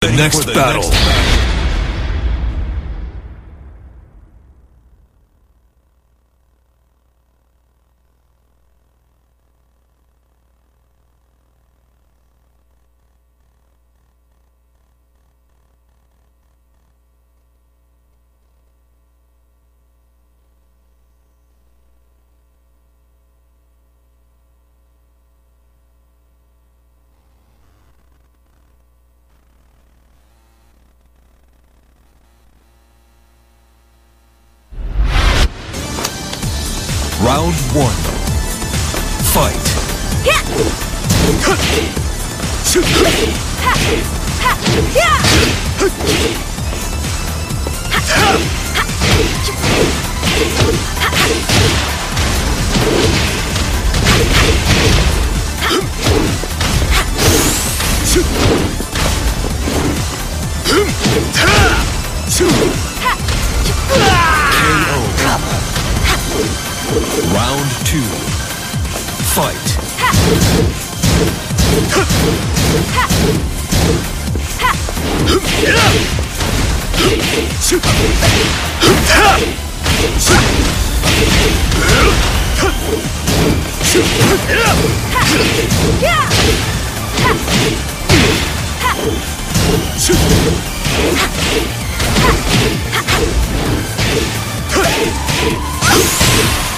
The next battle. Round one. Fight. Round two. Fight.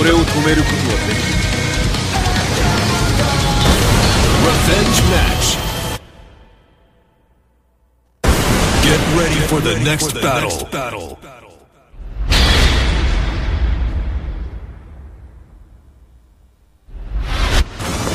俺を止めることはできない Revenge match. Get ready for the next battle.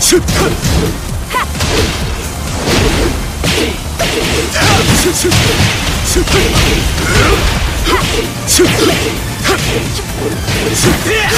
出発出発出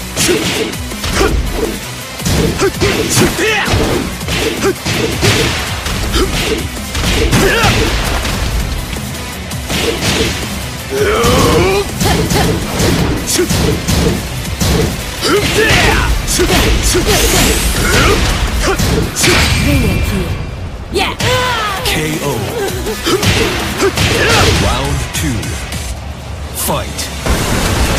や KO. Round two. Fight.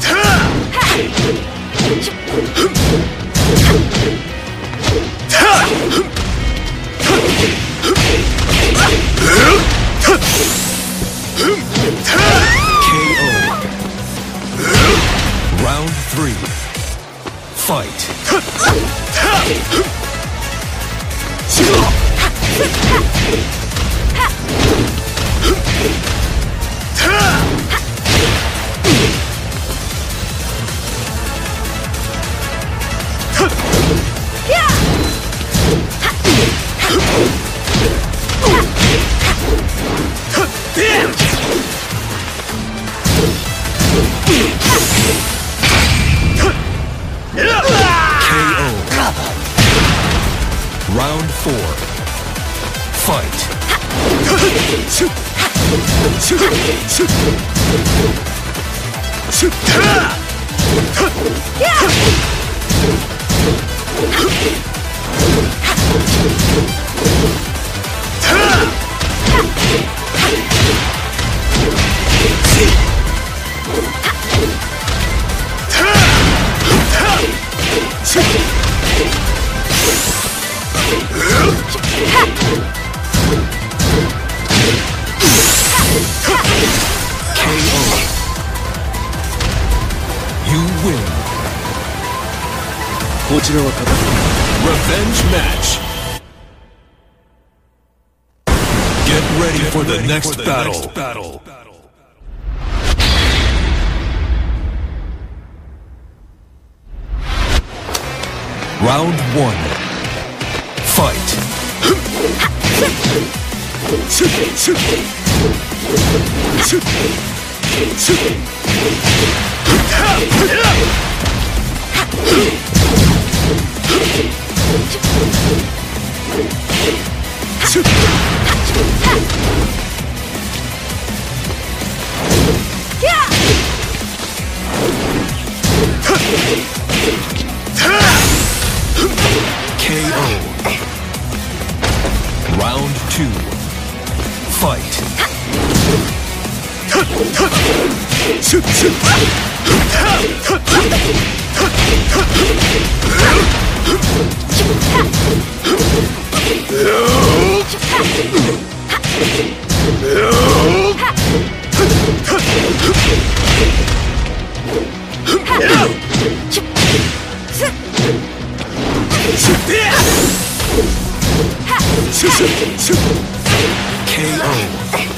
KO. KO. Revenge match. Get ready for the, next, battle. battle. Round one. Fight. KO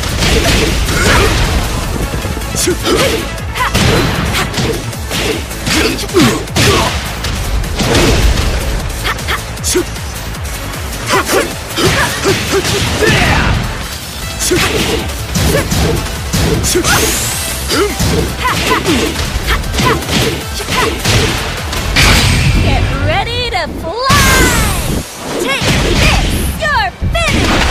to fly! Take this! Your finish!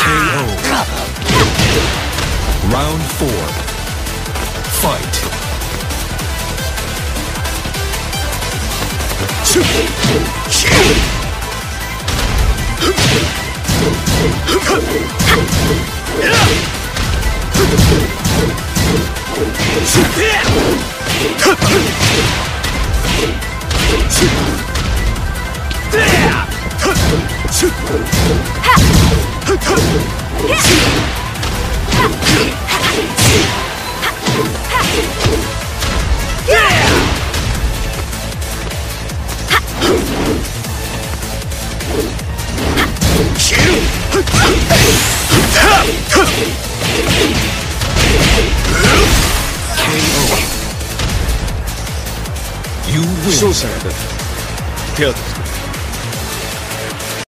KO. Round four. Fight. KO. Ha! вперед!